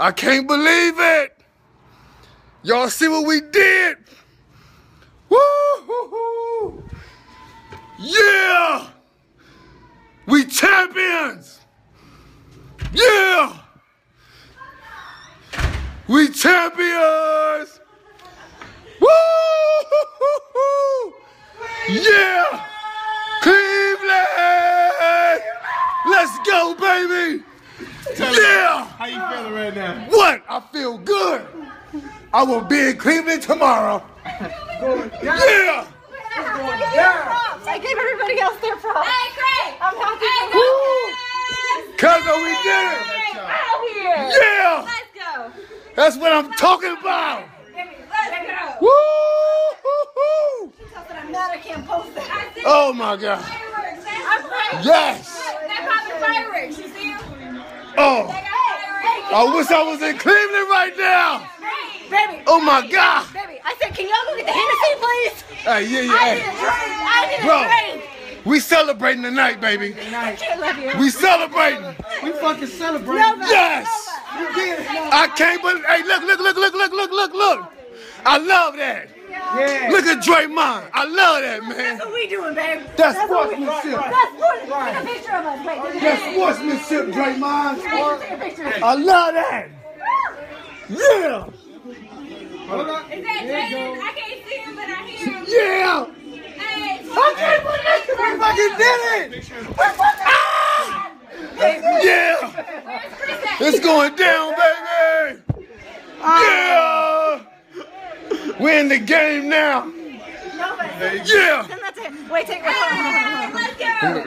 I can't believe it. Y'all see what we did? Woo! Yeah! We champions! Yeah! We champions! Woo! Yeah! Cleveland! Let's go, baby! Yeah! How you feeling right now? What? I feel good. I will be in Cleveland tomorrow. Yeah! I gave everybody else their props. Hey, Craig! I'm happy Hey, for Craig! Cuz we did it. out here. Yeah! Let's go! That's what I'm talking about. Let's go! Woo! I'm mad I can't post it. I see Oh my God. fireworks. Yes. They're popping fireworks. You see them? Oh, They got fireworks. I wish I was in Cleveland right now. Baby. Oh my God. Baby, I said, can y'all go get the Hennessy, please? Hey, yeah, I need yeah. a drink. I need a Bro, drink. we celebrating tonight, baby. I love you. We celebrating. We fucking celebrate. Yes. I can't believe. Hey, look, look, look, look, look, look, look, look. I love that. Yeah. Look at Draymond. I love that, man. That's What we doing, babe? That's what we- sportsmanship. That's sportsmanship. Take a picture of. Wait, take That's sportsmanship, Draymond. Take a picture. I love that. Yeah. Hold on. Is that Jaden? I can't see him, but I hear him. Yeah. Hey, I can't believe we fucking did it. Ah! Yeah. where's Chris at? It's going down, baby. Yeah. We're in the game now. Yeah. Wait, take Hey, let's go!